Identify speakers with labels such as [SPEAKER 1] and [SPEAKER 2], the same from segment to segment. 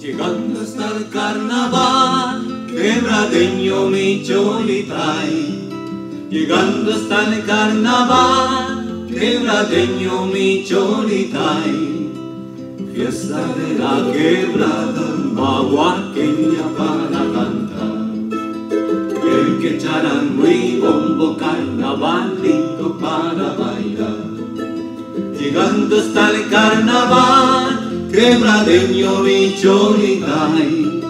[SPEAKER 1] Llegando hasta el carnaval, quebradeño mi cholitay. Llegando hasta el carnaval, quebradeño mi cholitay. Fiesta de la quebrada, mahuaqueña para cantar. El que charango y bombo, carnavalito para bailar. Llegando hasta el carnaval, quebradeño mi cholitay.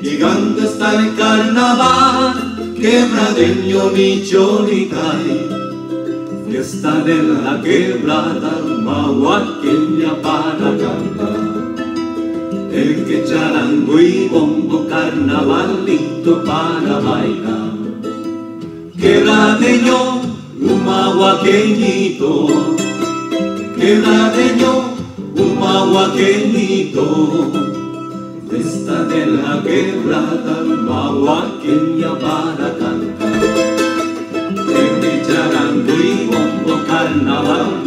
[SPEAKER 1] Llegando hasta el carnaval, quebradeño mi cholitay. Fiesta de la quebrada, mahuaqueña para cantar. El que charango y bombo, carnavalito para bailar. Quebradeño, un mahuaqueñito quebradeño, un mahuaqueñito. Fiesta de la quebrada, mahuaqueña para cantar. En mi charango y bombo, carnavalito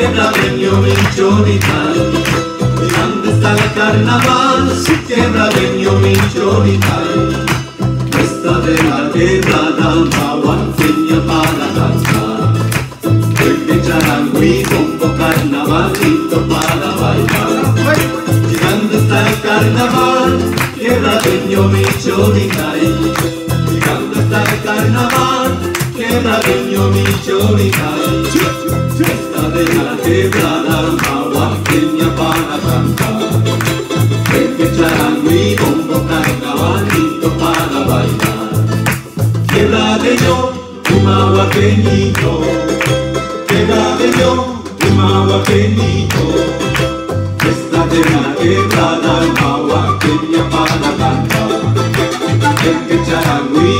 [SPEAKER 1] carnaval, quebradeño mi chorital. Llegando está el carnaval, quebradeño mi chorital. Fiesta de la quebrada, mahuaqueña para cantar. El que charango y bombo, carnavalito para bailar. Llegando está el carnaval, quebradeño mi chorital. Llegando está el carnaval, quebra niño mi chorica. Esta de la quebra la mawa para cantar Porque charango y bombo carnavalito para bailar. Quebra de yo, un mawa peñito. Quebra de yo, un mawa Esta de la quebra la mawa para cantar Porque charango y